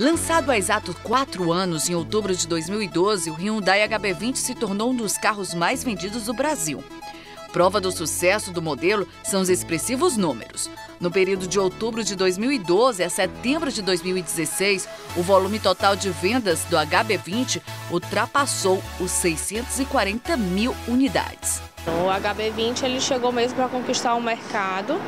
Lançado há exatos quatro anos, em outubro de 2012, o Hyundai HB20 se tornou um dos carros mais vendidos do Brasil. Prova do sucesso do modelo são os expressivos números. No período de outubro de 2012 a setembro de 2016, o volume total de vendas do HB20 ultrapassou os 640 mil unidades. O HB20 ele chegou mesmo para conquistar o mercado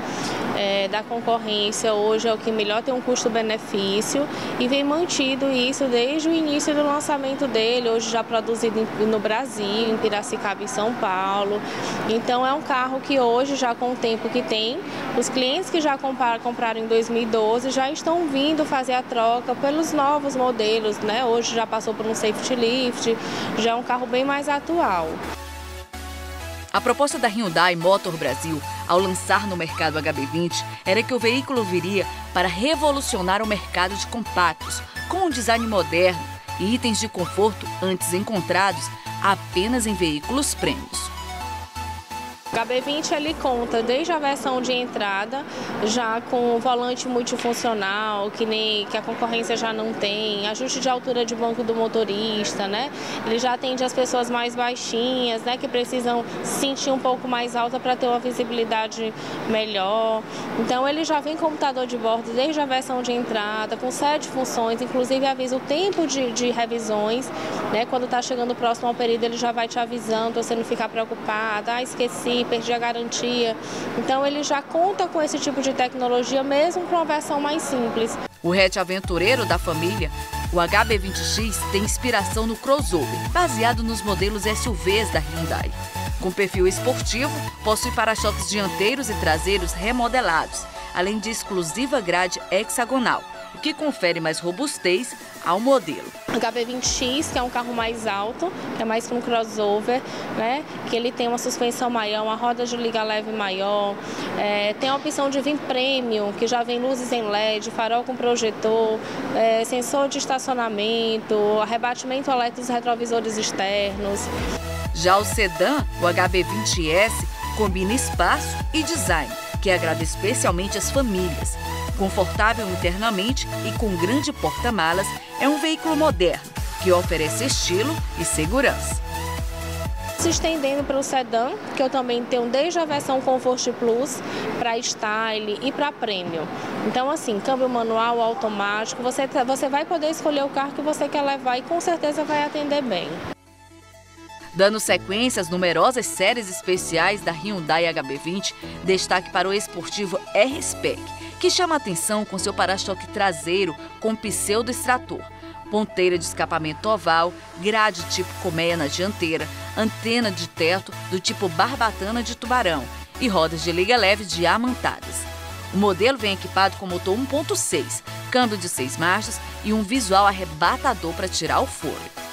é, da concorrência, hoje é o que melhor tem um custo-benefício e vem mantido isso desde o início do lançamento dele, hoje já produzido no Brasil, em Piracicaba e São Paulo. Então é um carro que hoje, já com o tempo que tem, os clientes que já compraram em 2012 já estão vindo fazer a troca pelos novos modelos, né? Hoje já passou por um safety lift, já é um carro bem mais atual. A proposta da Hyundai Motor Brasil, ao lançar no mercado HB20, era que o veículo viria para revolucionar o mercado de compactos, com um design moderno e itens de conforto antes encontrados apenas em veículos prêmios. O HB20 ele conta desde a versão de entrada, já com volante multifuncional, que nem que a concorrência já não tem, ajuste de altura de banco do motorista, né? Ele já atende as pessoas mais baixinhas, né, que precisam se sentir um pouco mais alta para ter uma visibilidade melhor. Então ele já vem computador de bordo desde a versão de entrada, com sete funções, inclusive avisa o tempo de, de revisões, né? Quando está chegando próximo período, ele já vai te avisando, você não ficar preocupada, ah, esqueci, perdi a garantia. Então ele já conta com esse tipo de tecnologia mesmo com uma versão mais simples. O hatch aventureiro da família, o HB20X tem inspiração no crossover, baseado nos modelos SUVs da Hyundai. Com perfil esportivo, possui para-choques dianteiros e traseiros remodelados, além de exclusiva grade hexagonal, o que confere mais robustez ao modelo. O HB20X, que é um carro mais alto, que é mais que um crossover, né? que ele tem uma suspensão maior, uma roda de liga leve maior, é, tem a opção de vir premium, que já vem luzes em LED, farol com projetor, é, sensor de estacionamento, arrebatimento elétrico dos retrovisores externos. Já o sedã, o HB20S, combina espaço e design, que agrada especialmente as famílias. Confortável internamente e com grande porta-malas, é um veículo moderno que oferece estilo e segurança. Se estendendo para o sedã, que eu também tenho desde a versão Comfort Plus para Style e para Premium. Então, assim, câmbio manual, automático, você, você vai poder escolher o carro que você quer levar e com certeza vai atender bem. Dando sequência às numerosas séries especiais da Hyundai HB20, destaque para o esportivo R-Spec, que chama atenção com seu para-choque traseiro com pseudo-extrator, ponteira de escapamento oval, grade tipo colmeia na dianteira, antena de teto do tipo barbatana de tubarão e rodas de liga leve diamantadas. O modelo vem equipado com motor 1.6, câmbio de seis marchas e um visual arrebatador para tirar o fôlego.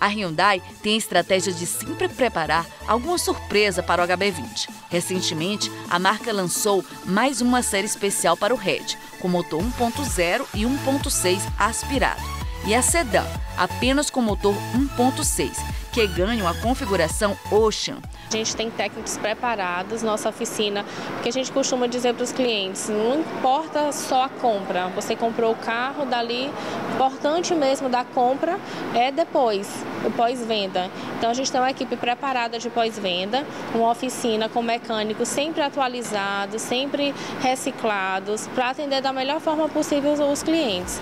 A Hyundai tem a estratégia de sempre preparar alguma surpresa para o HB20. Recentemente, a marca lançou mais uma série especial para o hatch, com motor 1.0 e 1.6 aspirado, e a sedã, apenas com motor 1.6, que ganham a configuração Ocean. A gente tem técnicos preparados, nossa oficina, que a gente costuma dizer para os clientes, não importa só a compra, você comprou o carro dali, importante mesmo da compra é depois, o pós-venda. Então a gente tem uma equipe preparada de pós-venda, uma oficina com mecânicos sempre atualizados, sempre reciclados, para atender da melhor forma possível os clientes.